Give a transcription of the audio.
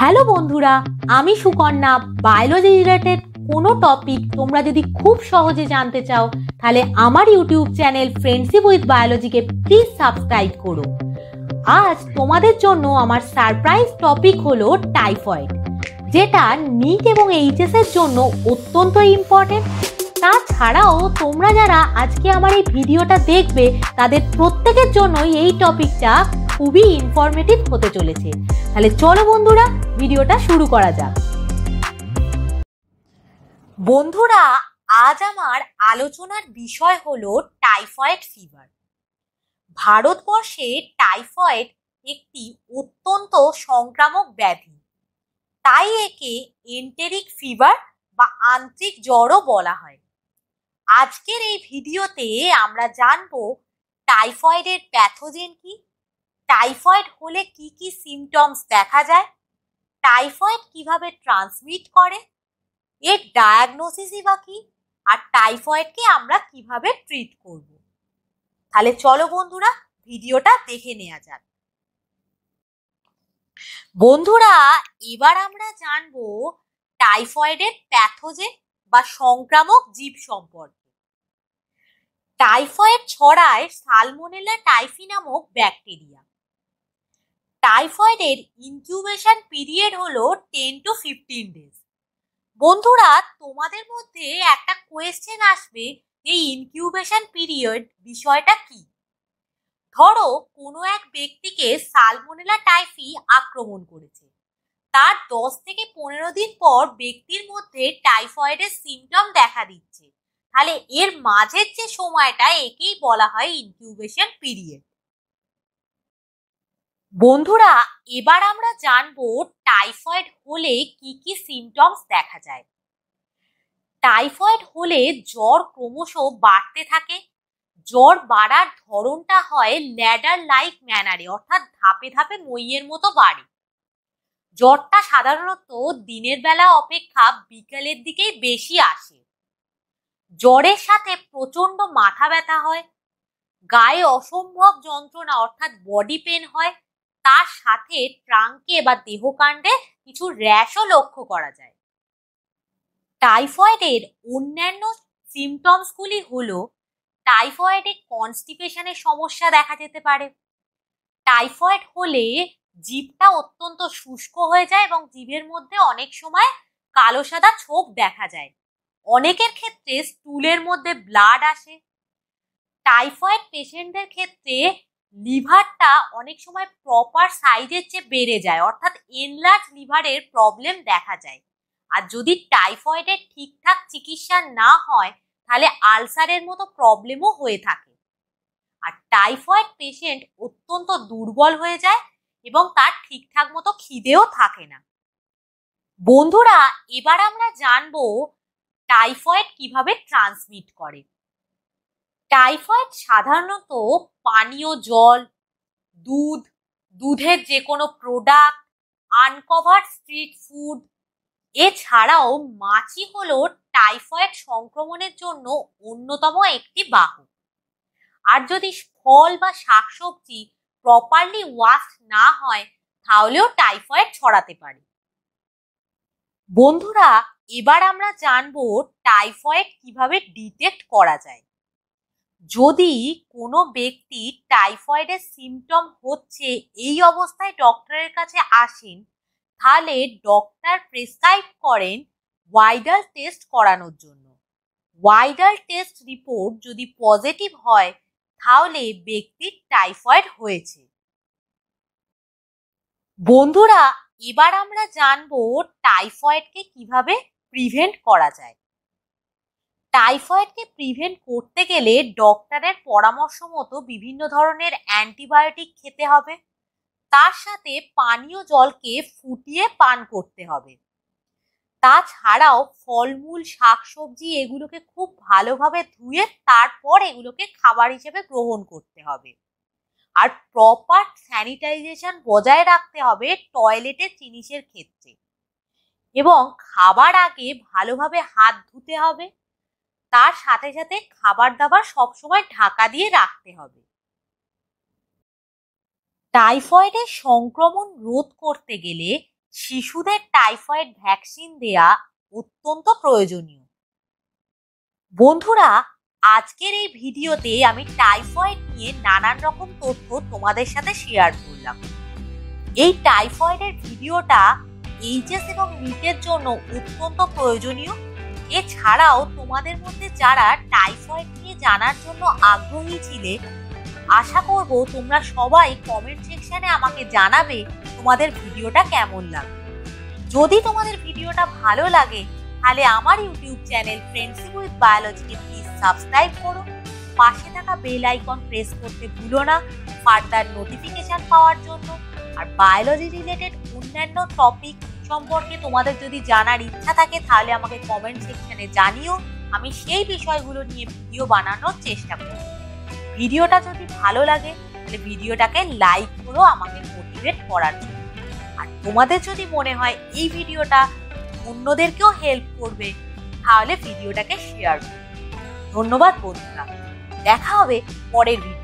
Hello বন্ধুরা, আমি Sukanya biology related কোনো টপিক তোমরা যদি খুব সহজে জানতে চাও, তাহলে আমার ইউটিউব চ্যানেল ফ্রেন্ডশিপ উইথ বায়োলজিকে প্লিজ সাবস্ক্রাইব করো। আজ তোমাদের জন্য আমার সারপ্রাইজ টপিক হলো টাইফয়েড যেটা নিট এবং এইচএস এর জন্য অত্যন্ত ইম্পর্টেন্ট তাছাড়াও তোমরা যারা আজকে আমার এই ভিডিওটা দেখবে, তাদের প্রত্যেকের জন্যই এই টপিকটা খুবই ইনফরমেটিভ হতে চলেছে। তাহলে চলো বন্ধুরা ভিডিওটা শুরু করা যাক। বন্ধুরা, আজ আমার আলোচনার বিষয় হলো টাইফয়েড ফিভার ভারতবর্ষে টাইফয়েড একটি অত্যন্ত সংক্রামক ব্যাধি। তাই একে এন্টেরিক ফিভার বা আন্ত্রিক জ্বরও বলা হয়। আজকের এই ভিডিওতে আমরা জানব টাইফয়েডের প্যাথোজেন কি, টাইফয়েড হলে কি কি সিমটমস দেখা যায় টাইফয়েড কীভাবে ট্রান্সমিট করে? এর ডায়াগনোসিসই বা কি? আর টাইফয়েডকে আমরা কীভাবে ট্রিট করব? তাহলে চলো বন্ধুরা, ভিডিওটা দেখে নেওয়া যাক। বন্ধুরা, এবার আমরা জানব টাইফয়েডের প্যাথোজেন বা সংক্রামক জীব সম্পর্কে। টাইফয়েড ছড়ায় সালমোনেলা টাইফি নামক ব্যাকটেরিয়া টাইফয়েডের ইনকিউবেশন পিরিয়ড হলো টেন টু ফিফটিন ডেজ বন্ধুরা, তোমাদের মধ্যে একটা কোয়েশ্চেন আসবে এই ইনকিউবেশন পিরিয়ড বিষয়টা কি? ধরো, কোনো এক ব্যক্তিকে সালমোনেলা টাইফি আক্রমণ করেছে। তার দশ থেকে পনেরো দিন পর ব্যক্তির মধ্যে টাইফয়েডের সিমটম দেখা দিচ্ছে। তাহলে এর মাঝের যে সময়টা, একেই বলা হয় ইনকিউবেশন পিরিয়ড। বন্ধুরা, এবার আমরা জানব টাইফয়েড হলে কি কি সিমটমস দেখা যায়। টাইফয়েড হলে জ্বর ক্রমশ বাড়তে থাকে। জ্বর বাড়ার ধরনটা হয় ল্যাডার লাইক ম্যানারে অর্থাৎ ধাপে ধাপে মইয়ের মতো বাড়ে। জ্বরটা সাধারণত দিনের বেলা অপেক্ষা বিকেলের দিকেই বেশি আসে। জ্বরের সাথে প্রচণ্ড মাথা ব্যথা হয়। গায়ে অসম্ভব যন্ত্রণা, অর্থাৎ বডি পেন হয়। তার সাথে ট্রাঙ্কে বা দেহকাণ্ডে কিছু র্যাশও লক্ষ্য করা যায়। টাইফয়েডের অন্যান্য সিমটমসগুলি হলো টাইফয়েডে কনস্টিপেশনের সমস্যা দেখা যেতে পারে। টাইফয়েড হলে জিভটা অত্যন্ত শুষ্ক হয়ে যায় এবং জিভের মধ্যে অনেক সময় কালো সাদা ছোপ দেখা যায়। অনেকের ক্ষেত্রে স্টুলের মধ্যে ব্লাড আসে। টাইফয়েড পেশেন্টদের ক্ষেত্রে লিভারটা অনেক সময় প্রপার সাইজের চেয়ে বেড়ে যায়, অর্থাৎ এনলার্জ লিভারের প্রবলেম দেখা যায়। আর যদি টাইফয়েডের ঠিকঠাক চিকিৎসা না হয়, তাহলে আলসারের মতো প্রবলেমও হয়ে থাকে। আর টাইফয়েড পেশেন্ট অত্যন্ত দুর্বল হয়ে যায় এবং তার ঠিকঠাক মতো খিদেও থাকে না। বন্ধুরা, এবার আমরা জানব টাইফয়েড কীভাবে ট্রান্সমিট করে। টাইফয়েড সাধারণত পানীয় জল, দুধ, দুধের যে কোনো প্রোডাক্ট আনকভার স্ট্রিট ফুড এছাড়াও মাছি হলো টাইফয়েড সংক্রমণের জন্য অন্যতম একটি বাহক আর যদি ফল বা শাকসবজি প্রপারলি ওয়াশ না হয়, তাহলেও টাইফয়েড ছড়াতে পারে। বন্ধুরা, এবার আমরা জানব টাইফয়েড কীভাবে ডিটেক্ট করা যায়। যদি কোনো ব্যক্তি টাইফয়েডের সিমটম হচ্ছে, এই অবস্থায় ডক্টরের কাছে আসেন, তাহলে ডক্টর প্রেসক্রাইব করেন ওয়াইডাল টেস্ট করানোর জন্য। ওয়াইডাল টেস্ট রিপোর্ট যদি পজিটিভ হয়, তাহলে ব্যক্তির টাইফয়েড হয়েছে। বন্ধুরা, এবার আমরা জানব টাইফয়েডকে কীভাবে প্রিভেন্ট করা যায়। টাইফয়েডকে প্রিভেন্ট করতে গেলে ডক্টরের পরামর্শ মতো বিভিন্ন ধরনের অ্যান্টিবায়োটিক খেতে হবে। তার সাথে পানীয় জলকে ফুটিয়ে পান করতে হবে। তাছাড়াও ফলমূল, শাকসবজি এগুলোকে খুব ভালোভাবে ধুয়ে তারপর এগুলোকে খাবার হিসেবে গ্রহণ করতে হবে। আর প্রপার স্যানিটাইজেশন বজায় রাখতে হবে টয়লেটের জিনিসের ক্ষেত্রে। এবং খাবার আগে ভালোভাবে হাত ধুতে হবে। তার সাথে সাথে খাবার দাবার সবসময় ঢাকা দিয়ে রাখতে হবে। টাইফয়েডের সংক্রমণ রোধ করতে গেলে শিশুদের টাইফয়েড ভ্যাকসিন দেয়া অত্যন্ত প্রয়োজনীয়। বন্ধুরা, আজকের এই ভিডিওতে আমি টাইফয়েড নিয়ে নানান রকম তথ্য তোমাদের সাথে শেয়ার করলাম। এই টাইফয়েডের ভিডিওটা এইচএস এবং নিটের জন্য অত্যন্ত প্রয়োজনীয় এছাড়াও তোমাদের মধ্যে যারা টাইফয়েড নিয়ে জানার জন্য আগ্রহী ছিলে, আশা করব তোমরা সবাই কমেন্ট সেকশনে আমাকে জানাবে তোমাদের ভিডিওটা কেমন লাগবে যদি তোমাদের ভিডিওটা ভালো লাগে, তাহলে আমার ইউটিউব চ্যানেল ফ্রেন্ডশিপ উইথ বায়োলজিকে প্লিজ সাবস্ক্রাইব করো। পাশে থাকা বেল আইকন প্রেস করতে ভুলো না ফার্দার নোটিফিকেশন পাওয়ার জন্য। আর বায়োলজি রিলেটেড অন্যান্য টপিক সম্পর্কে তোমাদের যদি জানার ইচ্ছা থাকে, তাহলে আমাকে কমেন্ট সেকশনে জানিও। আমি সেই বিষয়গুলো নিয়ে ভিডিও বানানোর চেষ্টা করব। ভিডিওটা যদি ভালো লাগে, তাহলে ভিডিওটাকে লাইক করো আমাকে মোটিভেট করার জন্য। আর তোমাদের যদি মনে হয় এই ভিডিওটা অন্যদেরকেও হেল্প করবে, তাহলে ভিডিওটাকে শেয়ার করো। ধন্যবাদ বন্ধুরা। দেখা হবে পরের ভিডিও